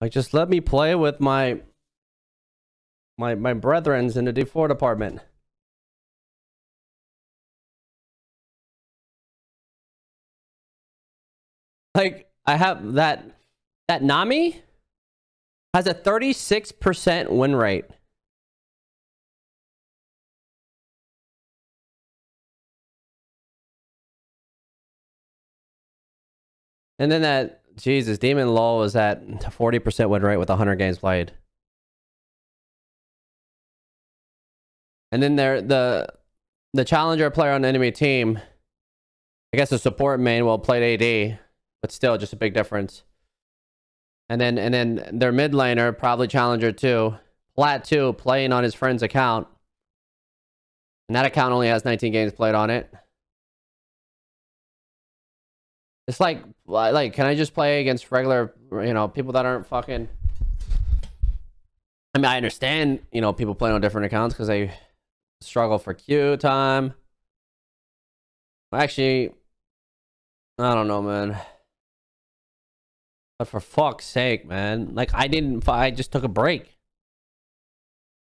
Like, just let me play with my my my brethrens in the D4 department. Like, I have that that Nami has a 36% win rate. And then that Jesus Demon Law is at 40% win rate with 100 games played. And then there the the challenger player on the enemy team, I guess the support main well played AD, but still just a big difference. And then and then their mid laner, probably challenger too, plat two, playing on his friend's account. And that account only has 19 games played on it. It's like like can I just play against regular you know people that aren't fucking I mean I understand, you know, people playing on different accounts because they struggle for queue time. Actually, I don't know, man. But for fuck's sake, man. Like, I didn't, I just took a break.